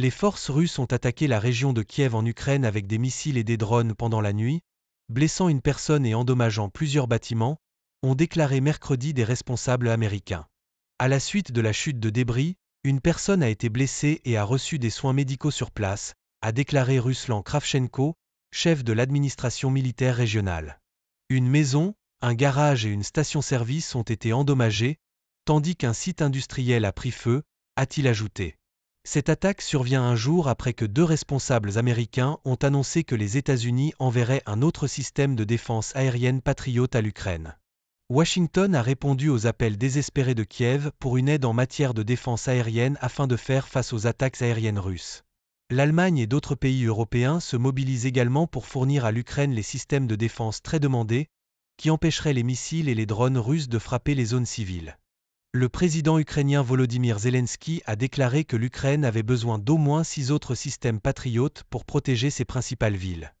Les forces russes ont attaqué la région de Kiev en Ukraine avec des missiles et des drones pendant la nuit, blessant une personne et endommageant plusieurs bâtiments, ont déclaré mercredi des responsables américains. À la suite de la chute de débris, une personne a été blessée et a reçu des soins médicaux sur place, a déclaré Ruslan Kravchenko, chef de l'administration militaire régionale. Une maison, un garage et une station-service ont été endommagés, tandis qu'un site industriel a pris feu, a-t-il ajouté. Cette attaque survient un jour après que deux responsables américains ont annoncé que les États-Unis enverraient un autre système de défense aérienne patriote à l'Ukraine. Washington a répondu aux appels désespérés de Kiev pour une aide en matière de défense aérienne afin de faire face aux attaques aériennes russes. L'Allemagne et d'autres pays européens se mobilisent également pour fournir à l'Ukraine les systèmes de défense très demandés, qui empêcheraient les missiles et les drones russes de frapper les zones civiles. Le président ukrainien Volodymyr Zelensky a déclaré que l'Ukraine avait besoin d'au moins six autres systèmes patriotes pour protéger ses principales villes.